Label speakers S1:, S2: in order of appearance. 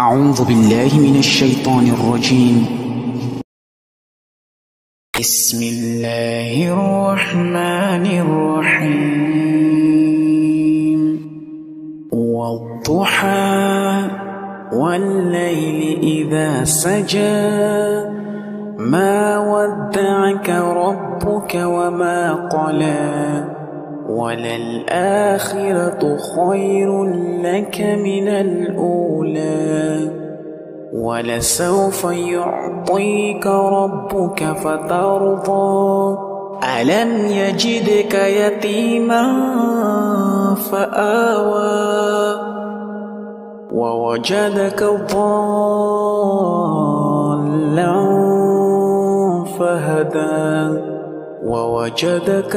S1: أعوذ بالله من الشيطان الرجيم. بسم الله الرحمن الرحيم. والضحى والليل إذا سجى. ما ودعك ربك وما قلى. وللآخرة خير لك من الأولى. ولسوف يعطيك ربك فترضى. ألم يجدك يتيما فآوى. ووجدك ضالا فهدى. ووجدك